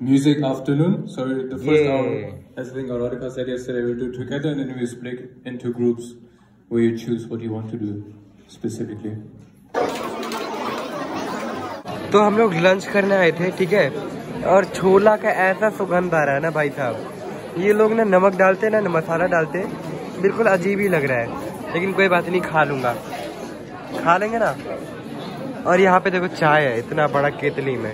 music afternoon. So the first Yeah. hour, as I think Aurora said yesterday, we'll do together and then we split into groups where you choose what you want to do specifically. तो हम लोग lunch करने आए थे ठीक है और छोला का ऐसा सुगंध आ रहा है ना भाई साहब ये लोग ना नमक डालते ना मसाला डालते बिल्कुल अजीब ही लग रहा है लेकिन कोई बात नहीं खा लूँगा खा लेंगे ना और यहाँ पे देखो चाय है इतना बड़ा केतली में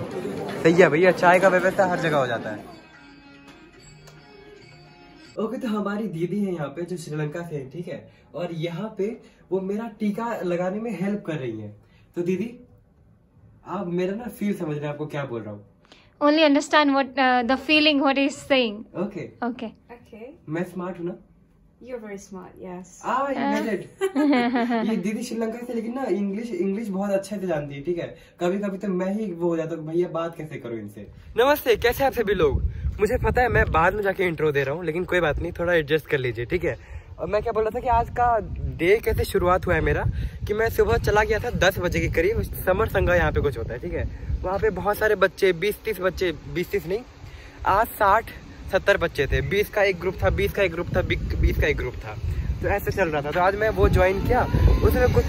सही है भैया चाय का व्यवस्था हर जगह हो जाता है ओके तो हमारी दीदी है यहाँ पे जो श्रीलंका से है ठीक है और यहाँ पे वो मेरा टीका लगाने में हेल्प कर रही है तो दीदी आप मेरा ना फील समझ रहे हैं आपको क्या बोल रहा हूँ Only understand what uh, the feeling what he's saying. Okay Okay. Okay. मैं स्मार्ट हूँ ना You're very smart, yes. it. ये दीदी श्रीलंका से लेकिन ना इंग्लिश इंग्लिश बहुत अच्छे से जानती है ठीक है? कभी कभी तो मैं ही वो हो जाता हूँ भैया बात कैसे करूँ इनसे? नमस्ते कैसे आप सभी लोग? मुझे पता है मैं बाद में जाके इंट्रो दे रहा हूँ लेकिन कोई बात नहीं थोड़ा एडजस्ट कर लीजिए ठीक है? और मैं क्या बोल रहा था कि आज का डे कैसे शुरुआत हुआ है मेरा कि मैं सुबह चला गया था दस बजे के करीब समर संघा यहाँ पे कुछ होता है ठीक है? वहाँ पे बहुत सारे बच्चे बीस तीस बच्चे बीस तीस नहीं आज साठ सत्तर बच्चे थे। बीस का एक ग्रुप था बीस का एक ग्रुप था बीस का एक ग्रुप था। तो ऐसे चल रहा था। तो आज मैं वो ज्वाइन किया। उसमें कुछ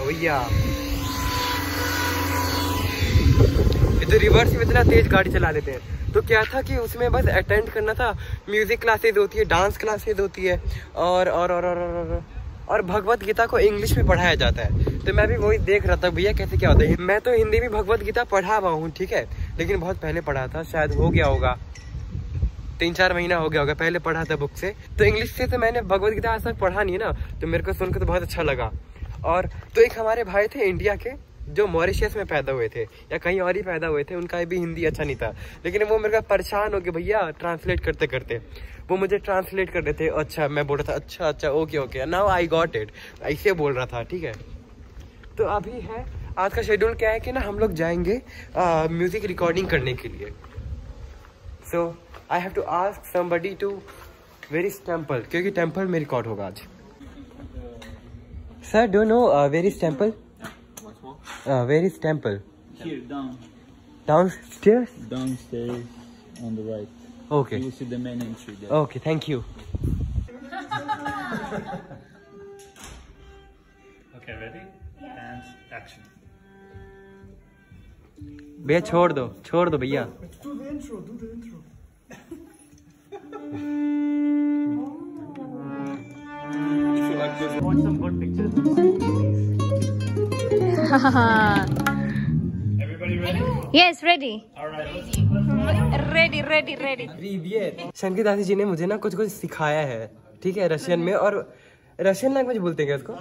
भैया। तो रिवर्स में इतना तेज गाड़ी चला लेते हैं। तो क्या था कि उसमें बस अटेंड करना था। म्यूज़िक क्लासेस होती है डांस क्लासेस होती है। और और और और और, और, और भगवत गीता को इंग्लिश में पढ़ाया जाता है। तो मैं भी वही देख रहा था भैया कैसे क्या होता है। मैं तो हिंदी में भगवत गीता पढ़ा हुआ हूँ ठीक है। लेकिन बहुत पहले पढ़ा था शायद हो गया होगा। तीन चार महीना हो गया होगा, पहले पढ़ा था बुक से। तो इंग्लिश से तो मैंने भगवत गीता आज तक पढ़ा नहीं है ना तो मेरे को सुनकर तो बहुत अच्छा लगा। और तो एक हमारे भाई थे इंडिया के, जो मॉरिशियस में पैदा हुए थे, या कहीं और ही पैदा हुए थे, उनका भी हिंदी अच्छा नहीं था। लेकिन वो मेरे को परेशान हो गया भैया ट्रांसलेट करते करते। वो मुझे ट्रांसलेट कर रहे थे अच्छा मैं बोल रहा था अच्छा अच्छा okay okay now I got it ऐसे बोल रहा था, ठीक है? तो अभी है, आज का शेड्यूल क्या है कि ना, हम लोग जाएँगे म्यूज़िक रिकॉर्डिंग करने के लिए। So I have to ask somebody to where is temple क्योंकि टेंपल में रिकॉर्ड होगा आज। Sir do know where is temple where is temple Here, down, down stairs downstairs on the right. Okay You see the main entry there. Okay thank you Okay, ready? And action. भैया छोड़ दो छोड़ दो भैया। Yes, ready. Ready, ready, ready. शंकी Dasi ji ने मुझे ना कुछ कुछ सिखाया है ठीक है रशियन में और रशियन लैंग्वेज बोलते हैं क्या उसको?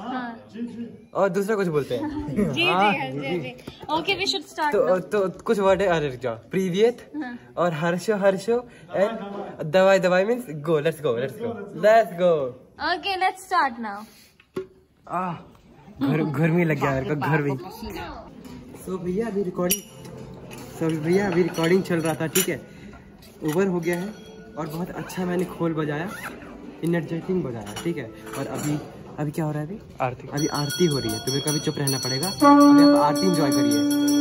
और दूसरा कुछ बोलते हैं। जी, जी, जी, जी. Okay, we तो तो कुछ वर्ड है अरे जाओ। प्रीवियत और हर्षो हर्षो एंड दवाई दवाई means go let's go let's go let's go Okay, let's start now. आह घर घर में लग गया मेरे को घर में। सो भैया अभी रिकॉर्डिंग सो भैया अभी रिकॉर्डिंग चल रहा था ठीक है? ओवर हो गया है और बहुत अच्छा मैंने खोल बजाया इनर्जेटिंग बजाया ठीक है? और अभी अभी क्या हो रहा है अभी? आरती। अभी आरती हो रही है तो मेरे को अभी चुप रहना पड़ेगा। अभी आप आरती इंजॉय करिए।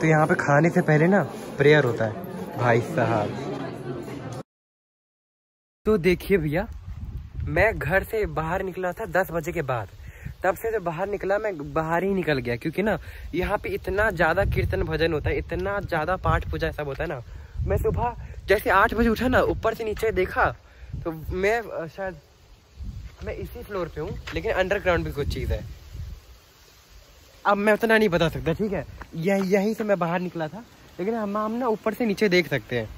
तो यहाँ पे खाने से पहले ना प्रेयर होता है, भाई साहब। तो देखिए भैया, मैं घर से बाहर निकला था दस बजे के बाद। तब से जब बाहर निकला, मैं बाहर ही निकल गया, क्योंकि ना, यहाँ पे इतना ज़्यादा कीर्तन भजन होता है, इतना ज़्यादा पाठ पूजा सब होता है ना। मैं सुबह जैसे आठ बजे उठा ना, ऊपर से नीचे देखा तो मैं शायद, मैं इसी फ्लोर पे हूँ, लेकिन अंडरग्राउंड भी कुछ चीज़ है। अब मैं उतना नहीं बता सकता, ठीक है? यही, यहीं से मैं बाहर निकला था, लेकिन हम हम ना ऊपर से नीचे देख सकते हैं।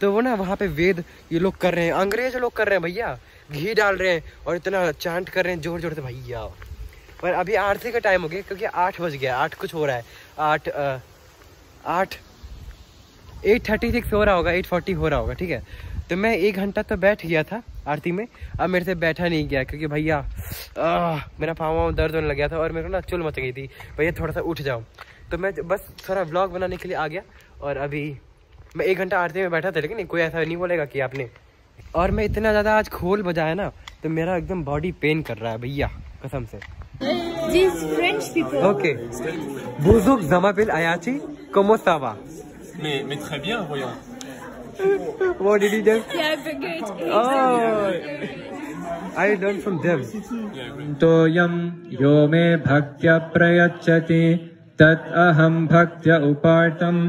तो वो ना वहाँ पे वेद ये लोग कर रहे हैं, अंग्रेज़ लोग कर रहे हैं भैया। घी डाल रहे हैं और इतना चांट कर रहे हैं ज़ोर ज़ोर से, भैया। पर अभी आरती का टाइम हो गया, क्योंकि आठ बज गया, आठ कुछ हो रहा है। आठ आठ एट थर्टी सिक्स हो रहा होगा एट फोर्टी हो रहा होगा, ठीक है? तो मैं एक घंटा तो बैठ गया था आरती में। अब मेरे से बैठा नहीं गया क्योंकि भैया मेरा पाँव वाँव दर्द होने लग गया था और मेरे को ना चुल मच गई थी। भैया थोड़ा सा उठ जाओ। तो मैं बस थोड़ा व्लॉग बनाने के लिए आ गया और अभी मैं एक घंटा आरती में बैठा था लेकिन कोई ऐसा नहीं बोलेगा कि आपने। और मैं इतना ज़्यादा आज खोल बजाया ना तो मेरा एकदम बॉडी पेन कर रहा है भैया कसम से। ओके बुज़ुर्ग जमापिल Ayachi कोमोसावा। Mais, mais très bien, voyons. What did you do? Yeah. Oh, I learned from them. तोयं यो मे भक्त्या प्रयच्छति तत् अहं भक्त्या उपार्तम्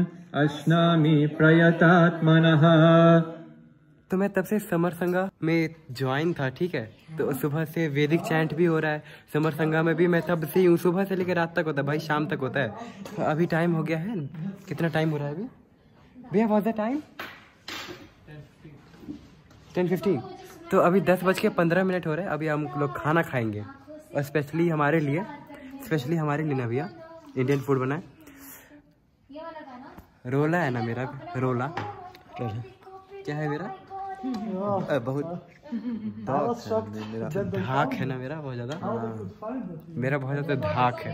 अश्नामि प्रयतात्मनः। तो मैं तब से समर संगा में ज्वाइन था ठीक है? तो सुबह से वैदिक चैंट भी हो रहा है। समर संगा में भी मैं तब से ही हूँ। सुबह से लेकर रात तक होता है भाई शाम तक होता है। तो अभी टाइम हो गया है। कितना टाइम हो रहा है अभी? भैया was the time ten fifty तो अभी दस बज के पंद्रह मिनट हो रहे हैं। अभी हम लोग खाना खाएँगे। और स्पेशली हमारे लिए स्पेशली हमारे लिए ना भैया इंडियन फ़ूड बना है रोला है ना मेरा? रोला। क्या है मेरा? बहुत धाक है धाक है ना मेरा बहुत ज़्यादा। मेरा बहुत ज़्यादा धाक है।